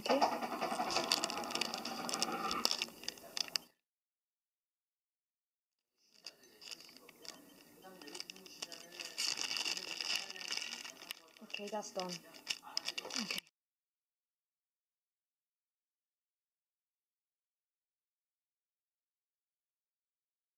okay. Okay that's done.